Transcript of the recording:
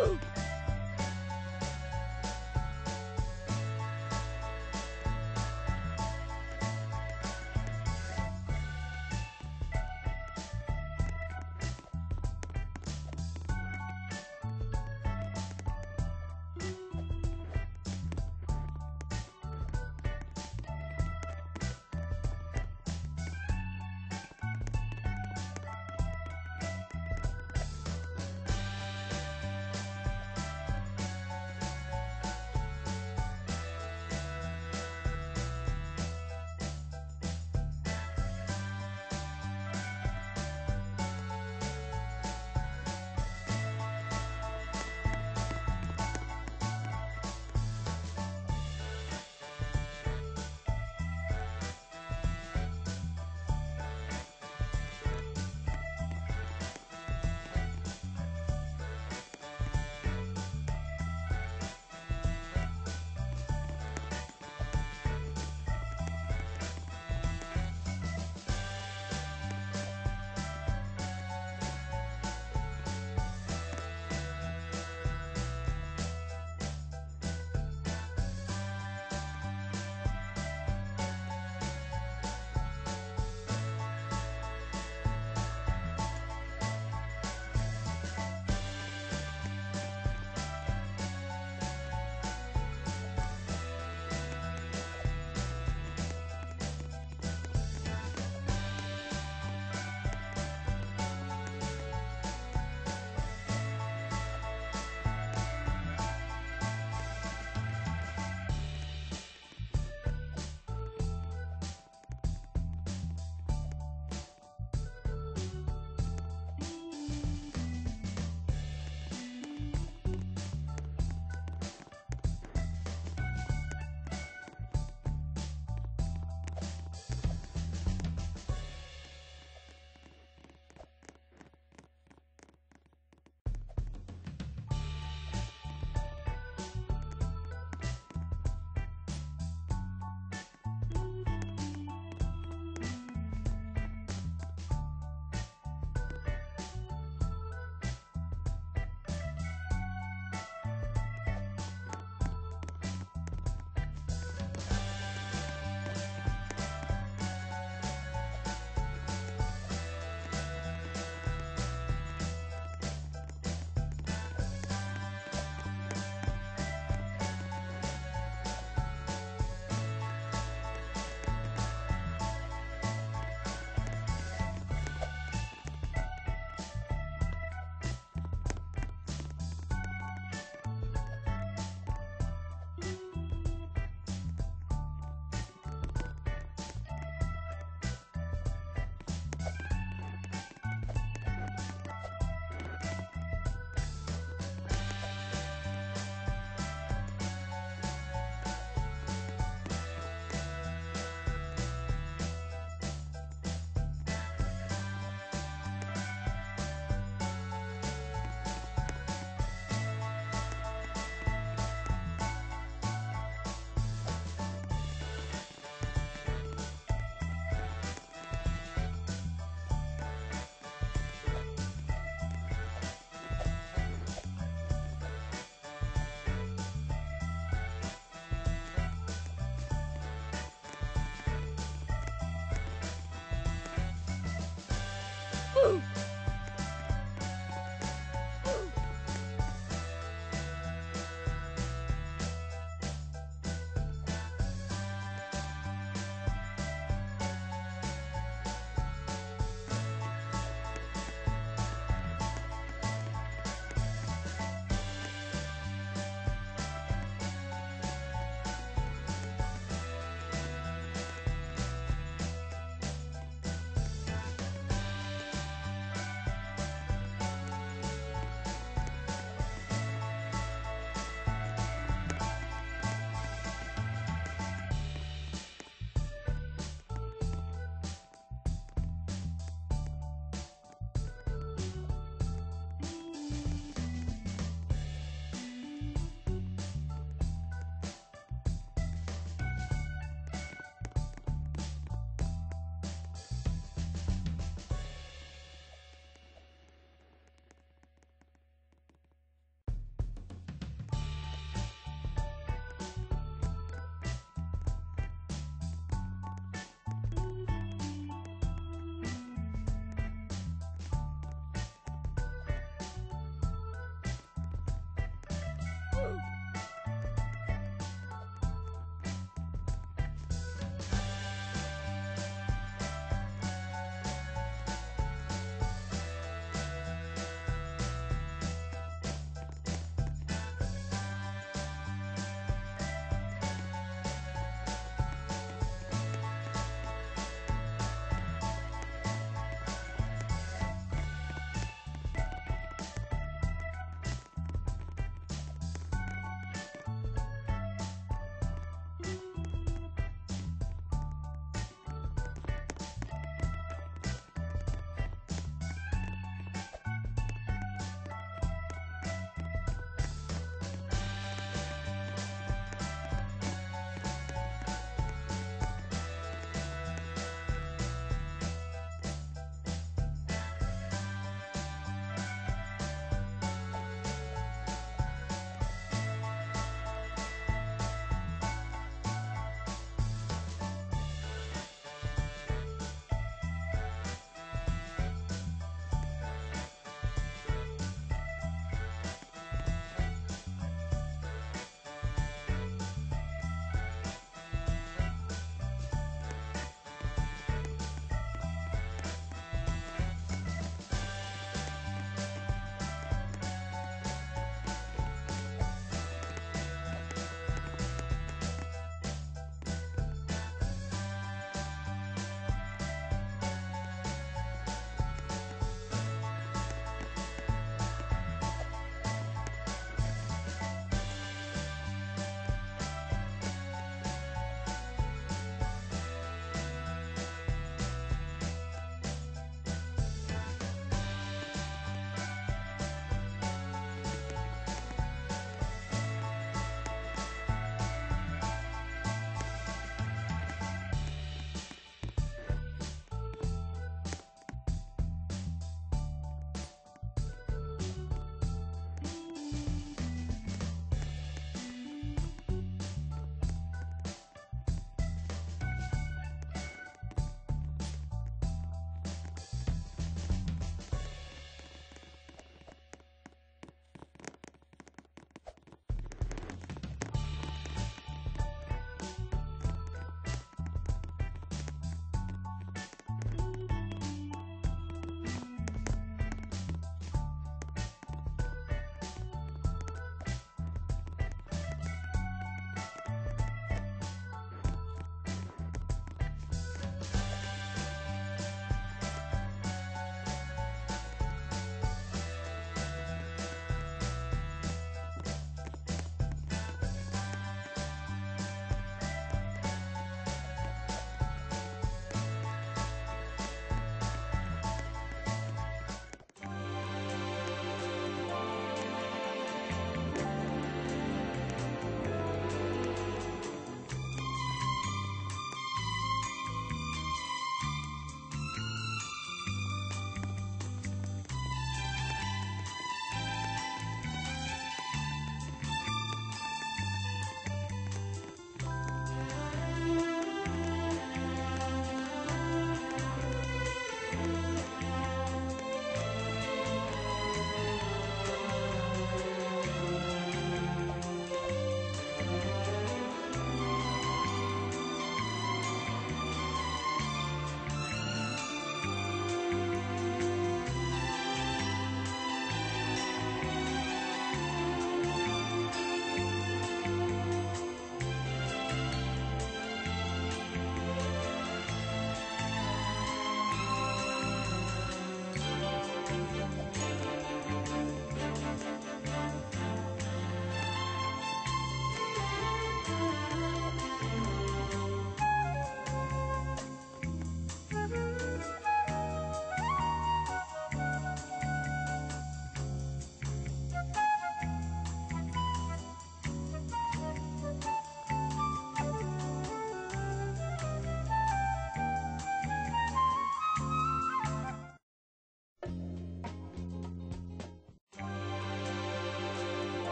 Woo!